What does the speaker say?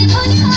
Oh,